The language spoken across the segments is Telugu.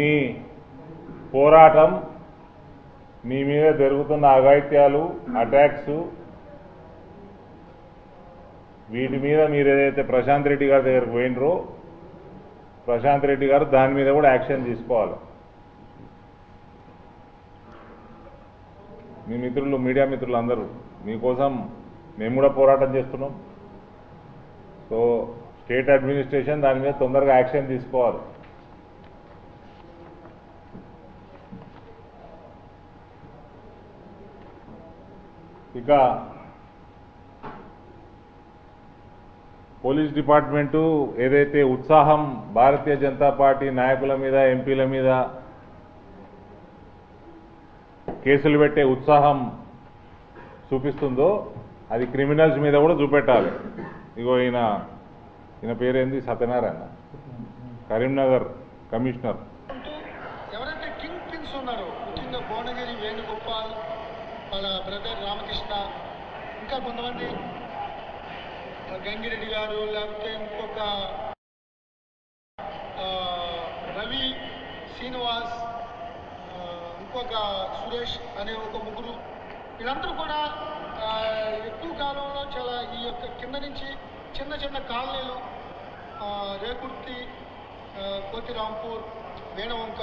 మీ పోరాటం మీ మీద జరుగుతున్న అఘాయిత్యాలు అటాక్స్ వీటి మీద మీరు ఏదైతే ప్రశాంత్ రెడ్డి గారి దగ్గరకు పోయినరో ప్రశాంత్ రెడ్డి గారు దాని మీద కూడా యాక్షన్ తీసుకోవాలి. మీ మిత్రులు మీడియా మిత్రులు అందరూ మీకోసం మేము కూడా పోరాటం చేస్తున్నాం. సో స్టేట్ అడ్మినిస్ట్రేషన్ దాని మీద తొందరగా యాక్షన్ తీసుకోవాలి. ఇక పోలీస్ డిపార్ట్మెంటు ఏదైతే ఉత్సాహం భారతీయ జనతా పార్టీ నాయకుల మీద ఎంపీల మీద కేసులు పెట్టే ఉత్సాహం చూపిస్తుందో అది క్రిమినల్స్ మీద కూడా చూపెట్టాలి. ఇగో ఈయన ఈయన పేరేంది? సత్యనారాయణ. కరీంనగర్ కమిషనర్. ఎవరైతే కింగ్ కింగ్స్ ఉన్నారో? ముఖ్యంగా భువనగిరి వేణుగోపాల్. వాళ్ళ బ్రదర్ రామకృష్ణ ఇంకా కొంతమంది గంగిరెడ్డి గారు లేకపోతే ఇంకొక రవి శ్రీనివాస్ ఇంకొక సురేష్ అనే ఒక ముగ్గురు వీళ్ళందరూ కూడా ఎక్కువ కాలంలో చాలా ఈ యొక్క కింద నుంచి చిన్న చిన్న కాలనీలు రేకుర్తి కోతిరాంపూర్ వేణవంక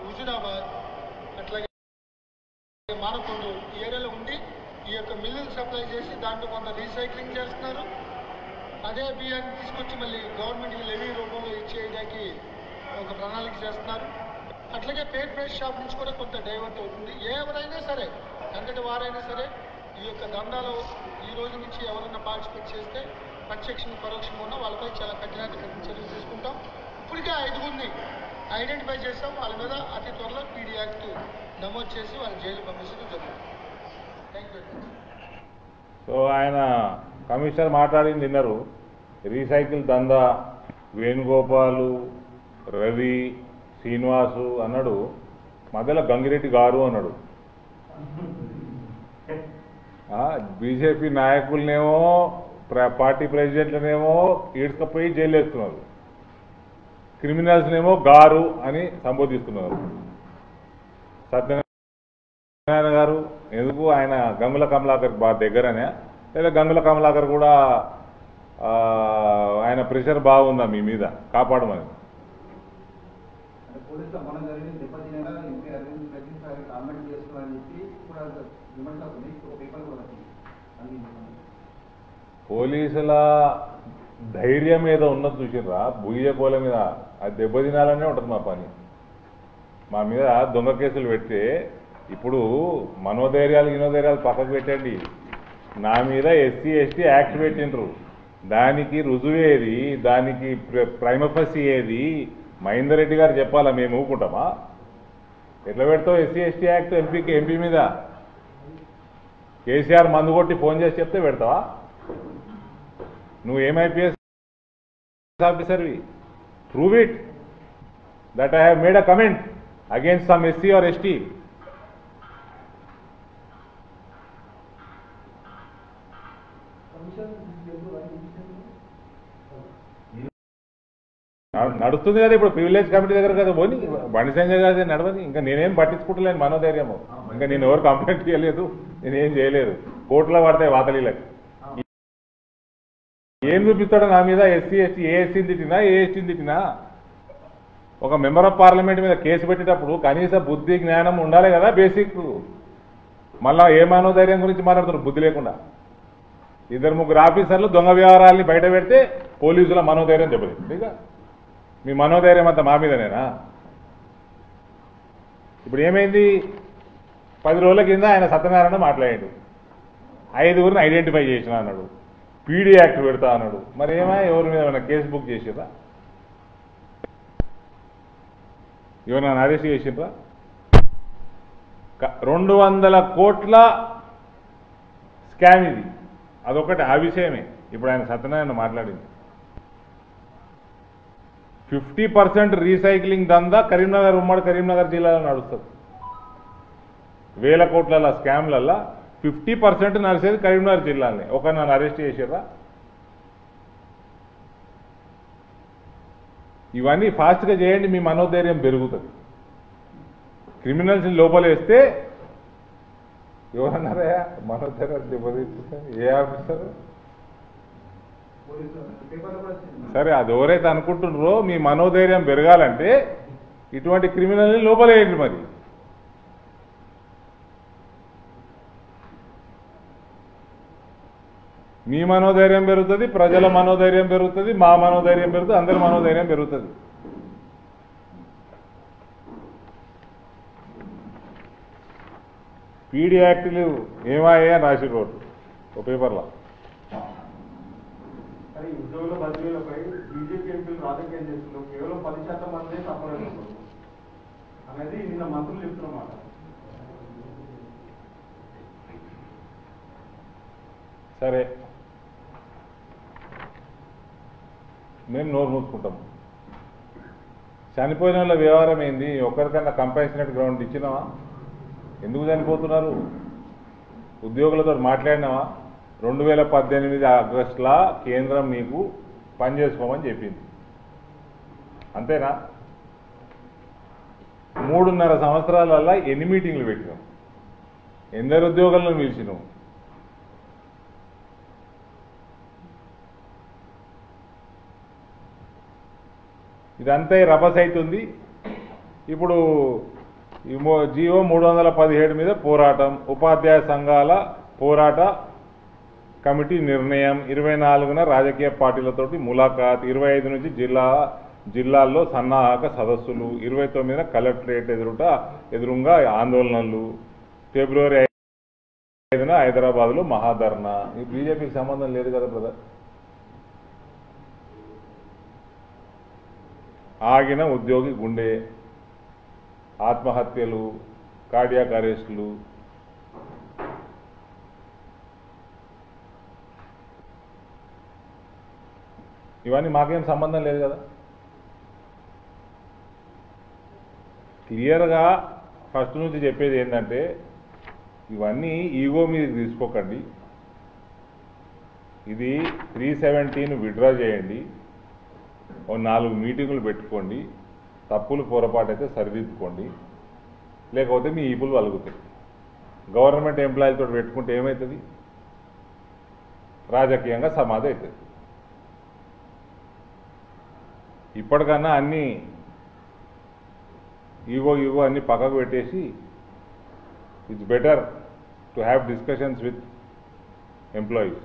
హుజురాబాద్ అట్లాగే మానకొండ ఈ ఏరియాలో ఉండి ఈ యొక్క మిల్లులు సప్లై చేసి దాంట్లో కొంత రీసైక్లింగ్ చేస్తున్నారు. అదే బియ్యాన్ని తీసుకొచ్చి మళ్ళీ గవర్నమెంట్కి లెవీ రూపంలో ఇచ్చేయడానికి ఒక ప్రణాళిక చేస్తున్నారు. అట్లాగే పేట్ బేస్ షాప్ నుంచి కూడా కొంత డైవర్ట్ అవుతుంది. ఎవరైనా సరే ఎంతటి వారైనా సరే ఈ యొక్క దండాలో ఈ రోజు నుంచి ఎవరైనా పార్టిసిపేట్ చేస్తే ప్రత్యక్షం పరోక్షంగా ఉన్న వాళ్ళపై చాలా కఠినాధికారం చర్యలు తీసుకుంటాం. ఇప్పటికే ఐదుగురిని ఐడెంటిఫై చేస్తాం వాళ్ళ మీద అతి త్వరలో పీడీ యాక్ట్ నమోదు చేసి వాళ్ళని జైలు పంపించడం జరుగుతుంది. థ్యాంక్ యూ సో ఆయన కమిషనర్ మాట్లాడింది విన్నారు. రీసైకిల్ దందా వేణుగోపాలు రవి శ్రీనివాసు అన్నాడు. మధ్యలో గంగిరెడ్డి గారు అన్నాడు. బీజేపీ నాయకులనేమో పార్టీ ప్రెసిడెంట్లనేమో ఈడ్చకపోయి జైలు వేస్తున్నారు. క్రిమినల్స్నేమో గారు అని సంబోధిస్తున్నారు. సత్యనారాయణ గారు ఎందుకు ఆయన గంగుల కమలాకర్ బాగా దగ్గరనే? లేదా గంగుల కమలాకర్ కూడా ఆ, ఆయన ప్రెషర్ బాగుందా మీ మీద? కాపాడమని. పోలీసులు ధైర్యం ఏదో ఉన్నది చూసిర్రా? భూయకోల మీద. అది దెబ్బతినాలనే ఉంటుంది మా పని. మా మీద దొంగ కేసులు పెడితే ఇప్పుడు మనోధైర్యాలు వినోధైర్యాలు పక్కకు పెట్టండి. నా మీద ఎస్సీ ఎస్టీ యాక్ట్ పెట్టిండ్రు. దానికి రుజువేది దానికి ప్రైమఫసి ఏది? మహేందర్ రెడ్డి గారు చెప్పాలా? మేము ఊరుకుంటామా? ఎట్లా పెడతావు ఎస్సీ ఎస్టీ యాక్ట్ ఎంపీకి ఎంపీ మీద? కేసీఆర్ మందు కొట్టి ఫోన్ చేసి చెప్తే పెడతావా? నువ్వు ఏం IPS ఆఫీసర్వి? Prove it. That I have made a comment against some SC or ST నడుస్తుంది కదా ఇప్పుడు ప్రివిలేజ్ కమిటీ దగ్గర కదా పోని. బండి సంజయ్ గారి నడవని ఇంకా నేనేం పట్టించుకుంటలేను మనోధైర్యము. ఇంకా నేను ఎవరు కంప్లైంట్ చేయలేదు. నేనేం చేయలేదు. కోర్టులో పడతాయి వాతలీలకు. ఏం చూపిస్తాడో నా మీద? ఎస్సీ ఎస్టీ ఏ ఎస్సీని తిట్టినా? ఏ ఎస్టీని తిట్టినా? ఒక మెంబర్ ఆఫ్ పార్లమెంట్ మీద కేసు పెట్టేటప్పుడు కనీస బుద్ధి జ్ఞానం ఉండాలి కదా బేసిక్. మళ్ళా ఏ మనోధైర్యం గురించి మాట్లాడుతున్నారు? బుద్ధి లేకుండా. ఇద్దరు ముగ్గురు ఆఫీసర్లు దొంగ వ్యవహారాల్ని బయట పెడితే పోలీసుల మనోధైర్యం దెబ్బతింది ఇక మీ మనోధైర్యం అంతా మా మీదనేనా? ఇప్పుడు ఏమైంది? పది రోజుల కింద ఆయన సత్యనారాయణ మాట్లాడాడు. ఐదుగురిని ఐడెంటిఫై చేసిన అన్నాడు. పీడీ యాక్ట్ పెడతా అన్నాడు. మరి ఏమా? ఎవరి మీద ఏమైనా కేసు బుక్ చేసిర్రా? ఎవరైనా అరెస్ట్ చేసిండ్రా. రెండు వందల కోట్ల స్కామ్ ఇది. అదొకటి ఆ విషయమే. ఇప్పుడు ఆయన సత్యనారాయణ మాట్లాడింది. ఫిఫ్టీ పర్సెంట్ రీసైక్లింగ్ దందా కరీంనగర్ ఉమ్మడి కరీంనగర్ జిల్లాలో నడుస్తుంది. వేల కోట్ల స్కామ్లల్లో ఫిఫ్టీ పర్సెంట్ నడిచేది కరీంనగర్ జిల్లానే. ఒక నన్ను అరెస్ట్ చేసారా ఇవన్నీ ఫాస్ట్గా చేయండి మీ మనోధైర్యం పెరుగుతుంది. క్రిమినల్స్ని లోపలేస్తే ఎవరన్నారా మనోధైర్యం దెబ్బతీస్తుంది ఏ ఆఫీసర్? సరే అది ఎవరైతే అనుకుంటున్నారో మీ మనోధైర్యం పెరగాలంటే ఇటువంటి క్రిమినల్ని లోపలేయండి మరి. మీ మనోధైర్యం పెరుగుతుంది ప్రజల మనోధైర్యం పెరుగుతుంది మా మనోధైర్యం పెరుగుతుంది అందరి మనోధైర్యం పెరుగుతుంది. పీడీ యాక్ట్లు ఏమాయా అని రాసి రోడ్డు ఒక పేపర్లో. అనేది నిన్న మంత్రులు చెప్తున్నమాట సరే. మేము నోరు మూసుకుంటాం. చనిపోయిన వాళ్ళ వ్యవహారం ఏంది? ఒకరికన్నా కంపాషనేట్ గ్రౌండ్ ఇచ్చినావా? ఎందుకు చనిపోతున్నారు? ఉద్యోగులతో మాట్లాడినావా? రెండు వేల పద్దెనిమిది ఆగస్టులా కేంద్రం నీకు పని చేసుకోమని చెప్పింది. అంతేనా? మూడున్నర సంవత్సరాలల్లా ఎన్ని మీటింగ్లు పెట్టినాం? ఎందరు ఉద్యోగాలను పిలిచినాం? ఇదంతా ఈ రభస అవుతుంది. ఇప్పుడు ఈ జీవో మూడు వందల పదిహేడు మీద పోరాటం ఉపాధ్యాయ సంఘాల పోరాట కమిటీ నిర్ణయం ఇరవై నాలుగున రాజకీయ పార్టీలతోటి ములాఖాత్ ఇరవై ఐదు నుంచి జిల్లా జిల్లాల్లో సన్నాహక సదస్సులు ఇరవై తొమ్మిదిన కలెక్టరేట్ ఎదురుట ఎదురుగా ఆందోళనలు ఫిబ్రవరి ఐదున హైదరాబాద్లో మహాధర్నా. ఈ బీజేపీకి సంబంధం లేదు కదా బ్రదర్? ఆగిన ఉద్యోగి గుండె ఆత్మహత్యలు కార్డియాక్ అరెస్టులు. ఇవన్నీ మాకేం సంబంధం లేదు కదా. క్లియర్గా ఫస్ట్ నుంచి చెప్పేది ఏంటంటే ఇవన్నీ ఈగో మీద తీసుకోకండి. ఇది త్రీ సెవెంటీని విడ్రా చేయండి. ఓ నాలుగు మీటింగులు పెట్టుకోండి తప్పులు పొరపాటు అయితే సరిదిద్దుకోండి లేకపోతే మీ ఈపులు వలుగుతాయి. గవర్నమెంట్ ఎంప్లాయీలతో పెట్టుకుంటే ఏమవుతుంది రాజకీయంగా సమాధి అవుతుంది ఇప్పటికన్నా అన్నీ ఈగో ఈగో అన్ని పక్కకు పెట్టేసి it's better to have discussions with employees